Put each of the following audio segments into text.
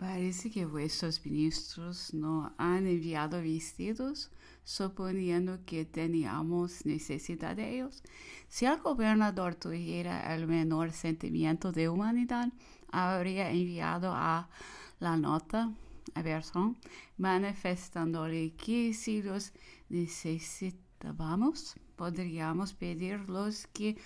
Parece que vuestros ministros no han enviado vestidos, suponiendo que teníamos necesidad de ellos. Si el gobernador tuviera el menor sentimiento de humanidad, habría enviado a la nota a Berson, manifestándole que si los necesitábamos, podríamos pedirlos que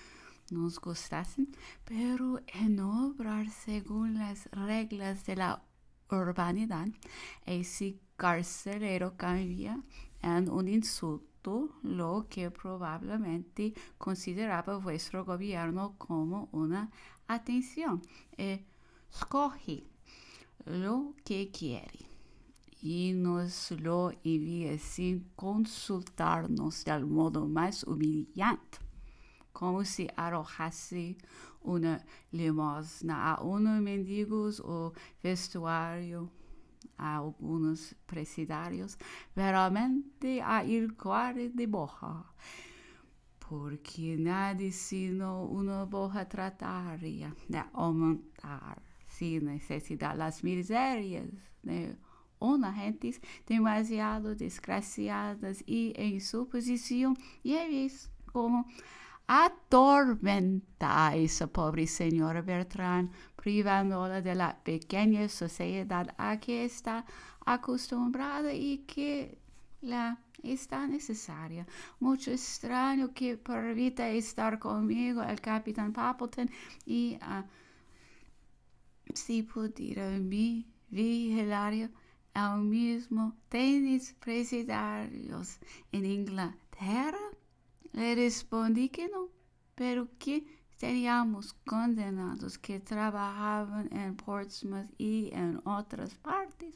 nos gustasen, pero en obrar según las reglas de la urbanidad, ese carcelero cambia en un insulto lo que probablemente consideraba vuestro gobierno como una atención. escoge lo que quiere y nos lo envía sin consultarnos del modo más humillante como si arrojase una limosna a unos mendigos o vestuario a algunos presidiarios, veramente a ir de boja, porque nadie sino una boja trataría de aumentar sin necesidad las miserias de unas gentes demasiado desgraciadas y en su posición lleves como atormenta a esa pobre señora Bertrand, privándola de la pequeña sociedad a que está acostumbrada y que la está necesaria. Mucho extraño que permita estar conmigo el capitán Papleton y uh, si pudiera mi vigilario al mismo tenis presidiarios en Inglaterra le respondí que no, pero que teníamos condenados que trabajaban en Portsmouth y en otras partes.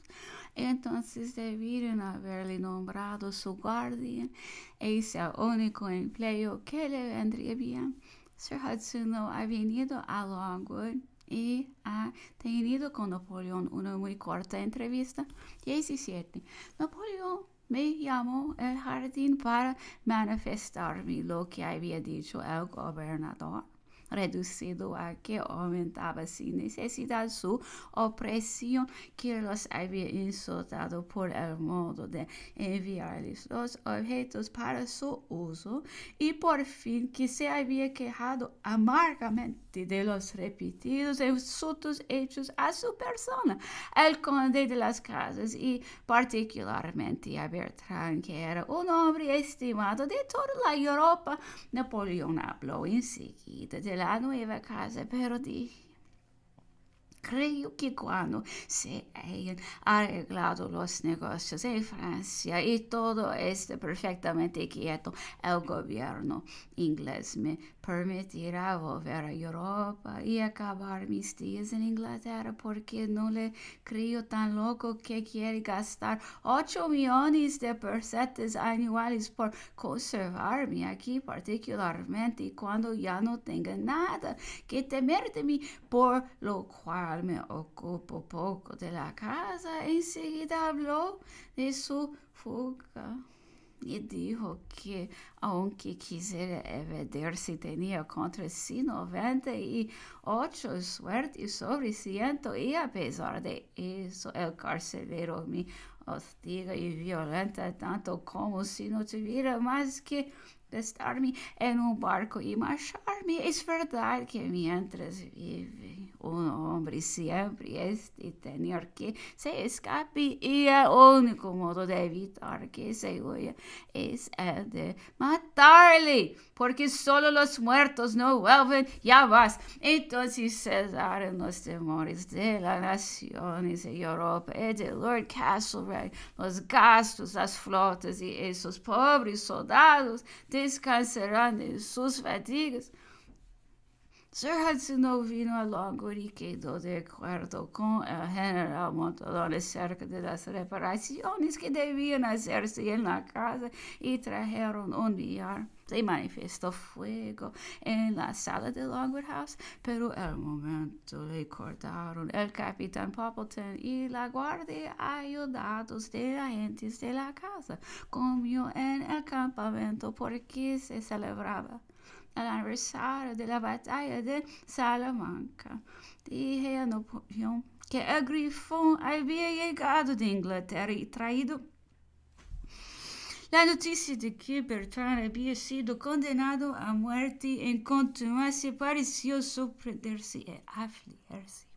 Entonces debieron haberle nombrado su guardián. Ese único empleo que le vendría bien. Sir Hudson no ha venido a Longwood y ha tenido con Napoleón una muy corta entrevista. 17. Napoleón me llamó el jardín para manifestarme lo que había dicho el gobernador reducido a que aumentaba sin necesidad su opresión que los había insultado por el modo de enviarles los objetos para su uso y por fin que se había quejado amargamente de los repetidos insultos hechos a su persona, el conde de las casas y particularmente a Bertrand, que era un hombre estimado de toda la Europa. Napoleón habló enseguida de Milano je v casa per dir creo que cuando se hayan arreglado los negocios en Francia y todo esté perfectamente quieto, el gobierno inglés me permitirá volver a Europa y acabar mis días en Inglaterra porque no le creo tan loco que quiere gastar ocho millones de pesetas anuales por conservarme aquí particularmente cuando ya no tenga nada que temer de mí, por lo cual me ocupo poco de la casa. Enseguida habló de su fuga y dijo que aunque quisiera ver si tenía contra sí noventa y ocho suertes sobre ciento y a pesar de eso el carcelero me hostiga y violenta tanto como si no tuviera más que estarme en un barco y marcharme. Es verdad que mientras vive un hombre siempre es de tener que se escape y el único modo de evitar que se huya es el de matarle, porque solo los muertos no vuelven, ya vas. Entonces cesaron los temores de las naciones de Europa y de Lord Castlereagh, los gastos, las flotas y esos pobres soldados descansarán de sus fatigas. Sir no vino a Longwood y quedó de acuerdo con el general Montolón acerca de las reparaciones que debían hacerse en la casa y trajeron un billar. Se manifestó fuego en la sala de Longwood House, pero el momento le cortaron el capitán Poppleton y la guardia, ayudados de agentes de la casa, comió en el campamento porque se celebraba el aniversario de la batalla de Salamanca. Dije a Napoleón que el grifón había llegado de Inglaterra y traído la noticia de que Bertrand había sido condenado a muerte en contumacia pareció sorprenderse y afligirse.